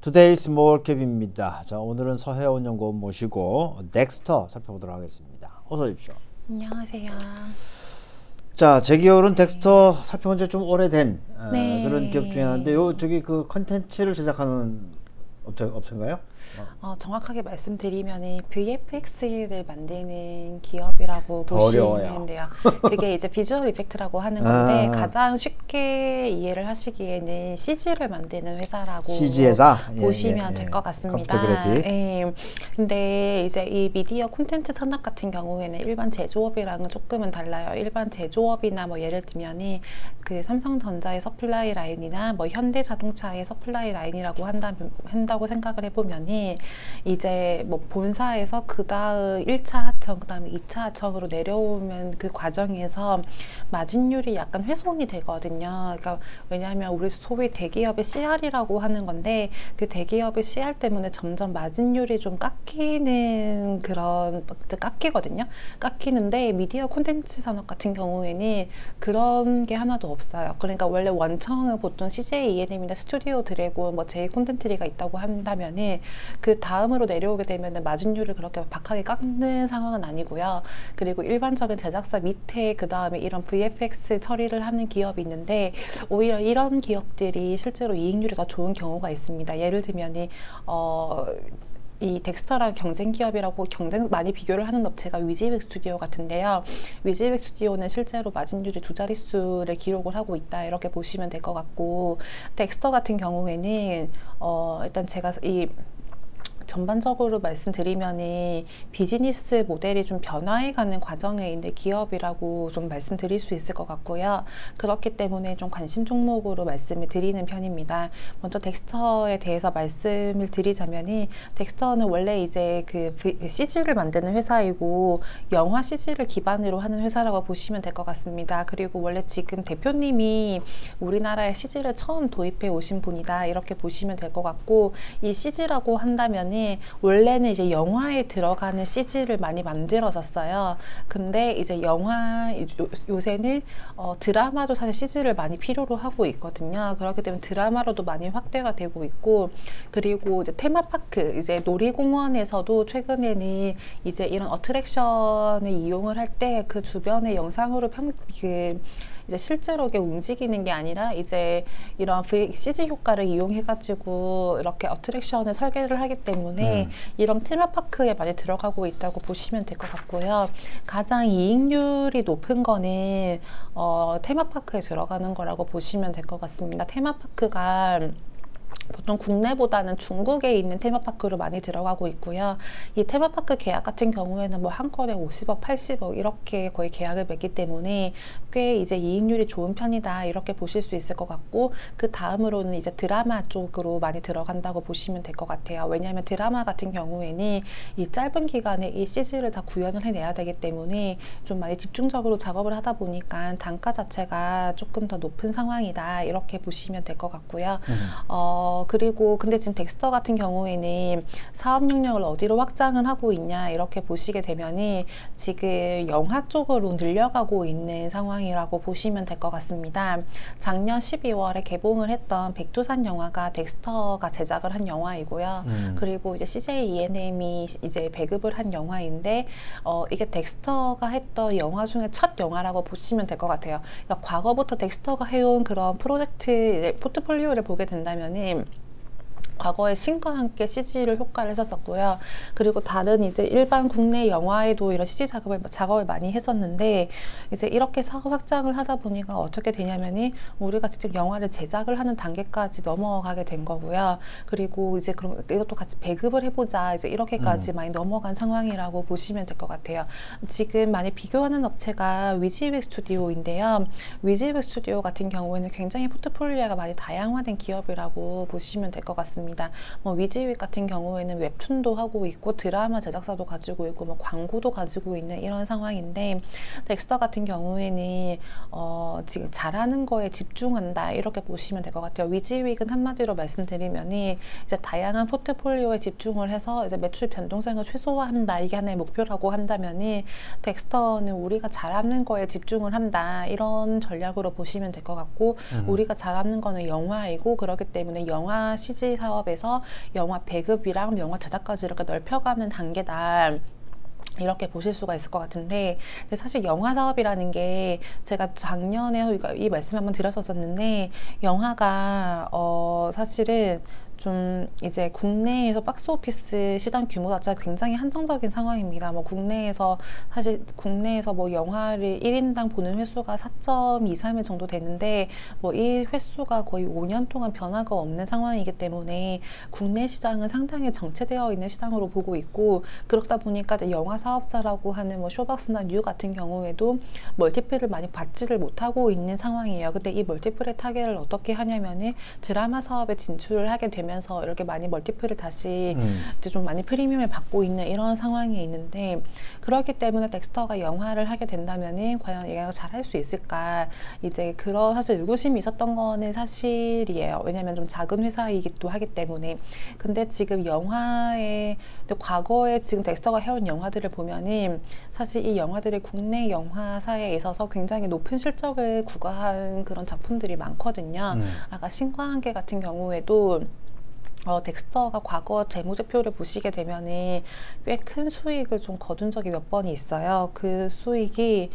투데이 스몰캡입니다. 자, 오늘은 서혜원 연구원 모시고 덱스터 살펴보도록 하겠습니다. 어서 오십시오. 안녕하세요. 자, 제 기억으로는 덱스터 살펴본 지 좀 오래된 어, 네. 그런 기업 중에 하나인데 요 저기 그 컨텐츠를 제작하는 업체 업체인가요? 어, 정확하게 말씀드리면 VFX를 만드는 기업이라고. 돼요. 그게 이제 visual effect라고 하는 건데 아. 가장 쉽게 이해를 하시기에는 CG를 만드는 회사라고 CG 회사 예, 보시면 예, 될 예. 것 같습니다. 컴퓨터. 예. 근데 이제 이 미디어 콘텐츠 산업 같은 경우에는 일반 제조업이랑은 조금은 달라요. 일반 제조업이나 뭐 예를 들면이 그 삼성전자의 supply line이나 뭐 현대자동차의 supply line이라고 한다면 한다고 생각을 해보면 이 이제 뭐 본사에서 그 다음 1차 하청, 그 다음에 2차 하청으로 내려오면 그 과정에서 마진율이 약간 훼손이 되거든요. 그러니까 왜냐하면 우리 소위 대기업의 CR이라고 하는 건데 그 대기업의 CR 때문에 점점 마진율이 좀 깎이는 그런 깎이거든요. 깎이는데 미디어 콘텐츠 산업 같은 경우에는 그런 게 하나도 없어요. 그러니까 원래 원청은 보통 CJ ENM이나 스튜디오 드래곤, 뭐 J 콘텐츠리가 있다고 한다면은 그 다음으로 내려오게 되면은 마진율을 그렇게 박하게 깎는 상황은 아니고요. 그리고 일반적인 제작사 밑에 그 다음에 이런 VFX 처리를 하는 기업이 있는데 오히려 이런 기업들이 실제로 이익률이 더 좋은 경우가 있습니다. 예를 들면이 어. 이 덱스터랑 경쟁 기업이라고 경쟁 많이 비교를 하는 업체가 위지윅 스튜디오 같은데요. 위지윅 스튜디오는 실제로 마진율이 두 자릿수를 기록을 하고 있다 이렇게 보시면 될 것 같고 덱스터 같은 경우에는 어 일단 제가 이 전반적으로 말씀드리면은 비즈니스 모델이 좀 변화해가는 과정에 있는 기업이라고 좀 말씀드릴 수 있을 것 같고요. 그렇기 때문에 좀 관심 종목으로 말씀을 드리는 편입니다. 먼저 덱스터에 대해서 말씀을 드리자면이 덱스터는 원래 이제 그 CG를 만드는 회사이고 영화 CG를 기반으로 하는 회사라고 보시면 될 것 같습니다. 그리고 원래 지금 대표님이 우리나라에 CG를 처음 도입해 오신 분이다 이렇게 보시면 될 것 같고 이 CG라고 한다면 은 원래는 이제 영화에 들어가는 CG를 많이 만들어졌어요. 근데 이제 영화 요, 요새는 어, 드라마도 사실 CG를 많이 필요로 하고 있거든요. 그렇기 때문에 드라마로도 많이 확대가 되고 있고 그리고 이제 테마파크 이제 놀이공원에서도 최근에는 이제 이런 어트랙션을 이용을 할 때 그 주변의 영상으로 평, 그 이제 실제로 이게 움직이는 게 아니라 이제 이런 CG 효과를 이용해가지고 이렇게 어트랙션을 설계를 하기 때문에 음. 이런 테마파크에 많이 들어가고 있다고 보시면 될 것 같고요. 가장 이익률이 높은 거는 어, 테마파크에 들어가는 거라고 보시면 될 것 같습니다. 테마파크가 보통 국내보다는 중국에 있는 테마파크로 많이 들어가고 있고요. 이 테마파크 계약 같은 경우에는 뭐 한 건에 50억, 80억 이렇게 거의 계약을 맺기 때문에 꽤 이제 이익률이 좋은 편이다 이렇게 보실 수 있을 것 같고 그 다음으로는 이제 드라마 쪽으로 많이 들어간다고 보시면 될 것 같아요. 왜냐하면 드라마 같은 경우에는 이 짧은 기간에 이 CG를 다 구현을 해내야 되기 때문에 좀 많이 집중적으로 작업을 하다 보니까 단가 자체가 조금 더 높은 상황이다 이렇게 보시면 될 것 같고요. 어, 그리고 근데 지금 덱스터 같은 경우에는 사업 영역을 어디로 확장을 하고 있냐 이렇게 보시게 되면은 지금 영화 쪽으로 늘려가고 있는 상황이라고 보시면 될 것 같습니다. 작년 12월에 개봉을 했던 백두산 영화가 덱스터가 제작을 한 영화이고요. 음. 그리고 이제 CJ ENM이 이제 배급을 한 영화인데 어, 이게 덱스터가 했던 영화 중에 첫 영화라고 보시면 될 것 같아요. 그러니까 과거부터 덱스터가 해온 그런 프로젝트 포트폴리오를 보게 된다면은 과거에 신과 함께 CG를 효과를 했었었고요. 그리고 다른 이제 일반 국내 영화에도 이런 CG 작업을 작업을 많이 했었는데 이제 이렇게 사업 확장을 하다 보니까 어떻게 되냐면이 우리가 직접 영화를 제작을 하는 단계까지 넘어가게 된 거고요. 그리고 이제 그럼 이것도 같이 배급을 해보자 이제 이렇게까지 많이 넘어간 상황이라고 보시면 될 것 같아요. 지금 많이 비교하는 업체가 위지백 스튜디오인데요. 위지백 스튜디오 같은 경우에는 굉장히 포트폴리오가 많이 다양화된 기업이라고 보시면 될 것 같습니다. 뭐 위지윅 같은 경우에는 웹툰도 하고 있고 드라마 제작사도 가지고 있고 뭐 광고도 가지고 있는 이런 상황인데 덱스터 같은 경우에는 어 지금 잘하는 거에 집중한다 이렇게 보시면 될 것 같아요. 위지윅은 한마디로 말씀드리면이 이제 다양한 포트폴리오에 집중을 해서 이제 매출 변동성을 최소화한다 이게 하나의 목표라고 한다면이 덱스터는 우리가 잘하는 거에 집중을 한다 이런 전략으로 보시면 될 것 같고 음. 우리가 잘하는 거는 영화이고 그렇기 때문에 영화 CG 사업 사업에서 영화 배급이랑 영화 제작까지 이렇게 넓혀가는 단계다. 이렇게 보실 수가 있을 것 같은데 근데 사실 영화 사업이라는 게 제가 작년에 이 말씀 한번 드렸었었는데 영화가 어 사실은 좀 이제 국내에서 박스 오피스 시장 규모 자체가 굉장히 한정적인 상황입니다. 뭐 국내에서 사실 국내에서 뭐 영화를 1인당 보는 횟수가 4.23일 정도 되는데 뭐 이 횟수가 거의 5년 동안 변화가 없는 상황이기 때문에 국내 시장은 상당히 정체되어 있는 시장으로 보고 있고 그렇다 보니까 영화 사업자라고 하는 뭐 쇼박스나 뉴 같은 경우에도 multiple을 많이 받지를 못하고 있는 상황이에요. 근데 이 multiple의 타겟을 어떻게 하냐면은 드라마 사업에 진출을 하게 되면 되면서 이렇게 많이 multiple을 다시 음. 이제 좀 많이 프리미엄을 받고 있는 이런 상황이 있는데 그렇기 때문에 덱스터가 영화를 하게 된다면은 과연 얘가 잘할 수 있을까 이제 그런 사실 의구심이 있었던 거는 사실이에요. 왜냐하면 좀 작은 회사이기도 하기 때문에 근데 지금 영화의 과거에 지금 덱스터가 해온 영화들을 보면은 사실 이 영화들이 국내 영화사에 있어서 굉장히 높은 실적을 구가한 그런 작품들이 많거든요. 음. 아까 신과 함께 같은 경우에도 어, 덱스터가 과거 재무제표를 보시게 되면은 꽤 큰 수익을 좀 거둔 적이 몇 번이 있어요. 그 수익이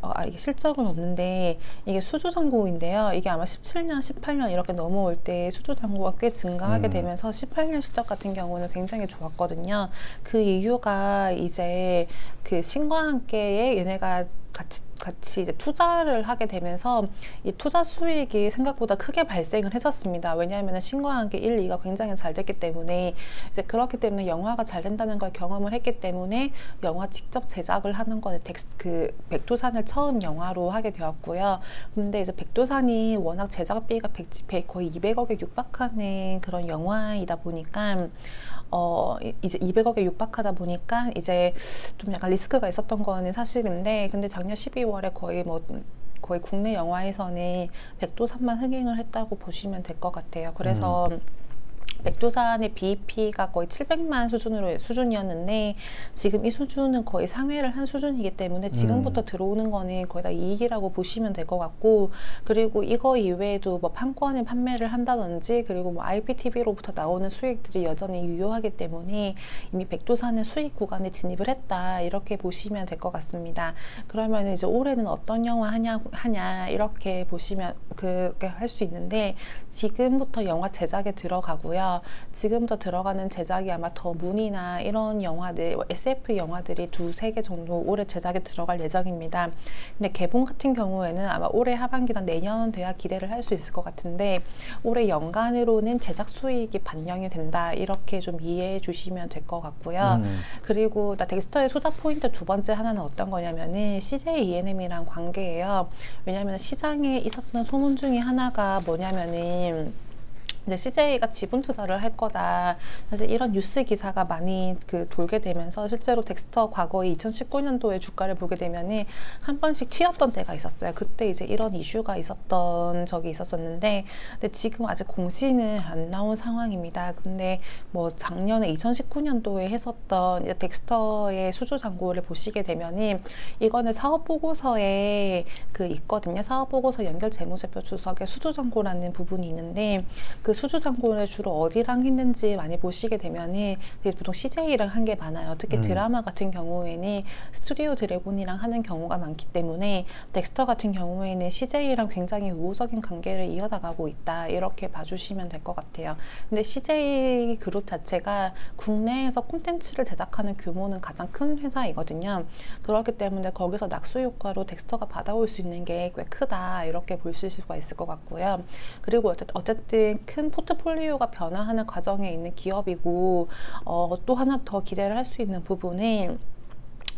어, 아, 이게 실적은 없는데 이게 수주 잔고인데요. 이게 아마 17년, 18년 이렇게 넘어올 때 수주 잔고가 꽤 증가하게 음. 되면서 18년 실적 같은 경우는 굉장히 좋았거든요. 그 이유가 이제 그 신과 함께의 얘네가 같이 같이 이제 투자를 하게 되면서 이 투자 수익이 생각보다 크게 발생을 했었습니다. 왜냐하면 신과 함께 1, 2가 굉장히 잘 됐기 때문에 이제 그렇기 때문에 영화가 잘 된다는 걸 경험을 했기 때문에 영화 직접 제작을 하는 텍스, 그 백두산을 처음 영화로 하게 되었고요. 근데 이제 백두산이 워낙 제작비가 100, 거의 200억에 육박하는 그런 영화이다 보니까 어 이제 200억에 육박하다 보니까 이제 좀 약간 리스크가 있었던 거는 사실인데 근데 작년 12월에 거의 뭐 거의 국내 영화에서는 백두산만 흥행을 했다고 보시면 될 것 같아요. 그래서 음. 백두산의 BEP가 거의 700만 수준으로 수준이었는데 지금 이 수준은 거의 상회를 한 수준이기 때문에 지금부터 음. 들어오는 거는 거의 다 이익이라고 보시면 될 것 같고 그리고 이거 이외에도 뭐 판권을 판매를 한다든지 그리고 뭐 IPTV로부터 나오는 수익들이 여전히 유효하기 때문에 이미 백두산은 수익 구간에 진입을 했다 이렇게 보시면 될 것 같습니다. 그러면 이제 올해는 어떤 영화 하냐 하냐 이렇게 보시면 그렇게 할 수 있는데 지금부터 영화 제작에 들어가고요. 지금부터 들어가는 제작이 아마 더 문이나 이런 영화들, SF 영화들이 두세 개 정도 올해 제작에 들어갈 예정입니다. 근데 개봉 같은 경우에는 아마 올해 하반기나 내년 돼야 기대를 할 수 있을 것 같은데 올해 연간으로는 제작 수익이 반영이 된다 이렇게 좀 이해해 주시면 될 것 같고요. 음. 그리고 나 덱스터의 투자 포인트 두 번째 하나는 어떤 거냐면은 CJ E&M이랑 관계예요. 왜냐하면 시장에 있었던 소문 중에 하나가 뭐냐면은 이제 CJ가 지분 투자를 할 거다. 사실 이런 뉴스 기사가 많이 그 돌게 되면서 실제로 덱스터 과거에 2019년도에 주가를 보게 되면은 한 번씩 튀었던 때가 있었어요. 그때 이제 이런 이슈가 있었던 적이 있었었는데, 근데 지금 아직 공시는 안 나온 상황입니다. 근데 뭐 작년에 2019년도에 했었던 덱스터의 수주 잔고를 보시게 되면은 이거는 사업 보고서에 그 있거든요. 사업 보고서 연결 재무제표 주석에 수주 잔고라는 부분이 있는데 그 수주 잔고를 주로 어디랑 했는지 많이 보시게 되면은 보통 CJ랑 한 게 많아요. 특히 음. 드라마 같은 경우에는 스튜디오 드래곤이랑 하는 경우가 많기 때문에 덱스터 같은 경우에는 CJ랑 굉장히 우호적인 관계를 이어나가고 있다. 이렇게 봐주시면 될 것 같아요. 근데 CJ 그룹 자체가 국내에서 콘텐츠를 제작하는 규모는 가장 큰 회사이거든요. 그렇기 때문에 거기서 낙수 효과로 덱스터가 받아올 수 있는 게 꽤 크다. 이렇게 볼 수가 있을 것 같고요. 그리고 어쨌든 큰 포트폴리오가 변화하는 과정에 있는 기업이고 어, 또 하나 더 기대를 할 수 있는 부분은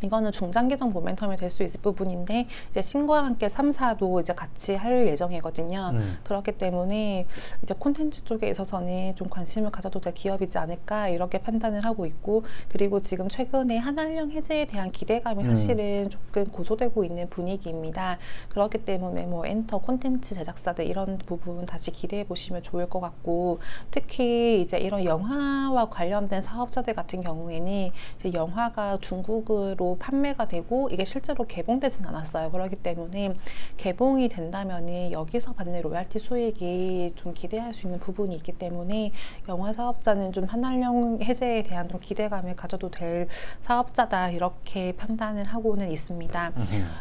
이거는 중장기적 모멘텀이 될 수 있을 부분인데 이제 신과 함께 3, 4도 이제 같이 할 예정이거든요. 음. 그렇기 때문에 이제 콘텐츠 쪽에 있어서는 좀 관심을 가져도 될 기업이지 않을까 이렇게 판단을 하고 있고 그리고 지금 최근에 한한령 해제에 대한 기대감이 음. 사실은 음. 조금 고조되고 있는 분위기입니다. 그렇기 때문에 뭐 엔터 콘텐츠 제작사들 이런 부분 다시 기대해 보시면 좋을 것 같고 특히 이제 이런 영화와 관련된 사업자들 같은 경우에는 이제 영화가 중국으로 판매가 되고 이게 실제로 개봉되진 않았어요. 그렇기 때문에 개봉이 된다면은 여기서 받는 로얄티 수익이 좀 기대할 수 있는 부분이 있기 때문에 영화 사업자는 좀 한한령 해제에 대한 좀 기대감을 가져도 될 사업자다 이렇게 판단을 하고는 있습니다.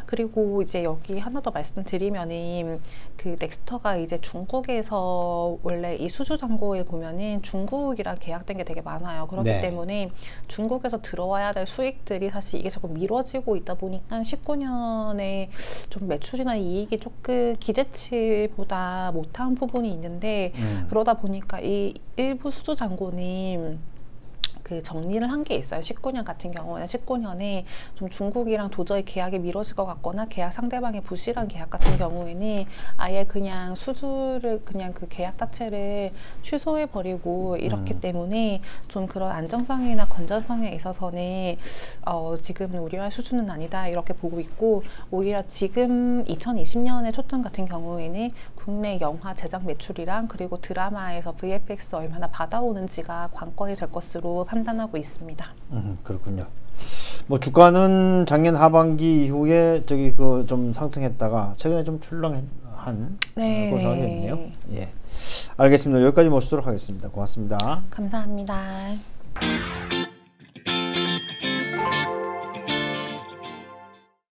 그리고 이제 여기 하나 더 말씀드리면은 그 넥스터가 이제 중국에서 원래 이 수주 잔고에 보면은 중국이랑 계약된 게 되게 많아요. 그렇기 네. 때문에 중국에서 들어와야 될 수익들이 사실 이게 자꾸 미뤄지고 있다 보니까 19년에 좀 매출이나 이익이 조금 기대치보다 못한 부분이 있는데 음. 그러다 보니까 이 일부 수주 잔고는 그 정리를 한 게 있어요. 19년 같은 경우에는 19년에 좀 중국이랑 도저히 계약이 미뤄질 것 같거나 계약 상대방의 부실한 계약 같은 경우에는 아예 그냥 수주를 그냥 그 계약 자체를 취소해 버리고 이렇기 음. 때문에 좀 그런 안정성이나 건전성에 있어서는 어, 지금 우려할 수준은 아니다 이렇게 보고 있고 오히려 지금 2020년의 초점 같은 경우에는 국내 영화 제작 매출이랑 그리고 드라마에서 VFX 얼마나 받아오는지가 관건이 될 것으로 판단 하고 있습니다. 음, 그렇군요. 뭐 주가는 작년 하반기 이후에 저기 그 좀 상승했다가 최근에 좀 출렁한 네. 그런 상황이었네요. 예, 알겠습니다. 여기까지 모시도록 하겠습니다. 고맙습니다. 감사합니다.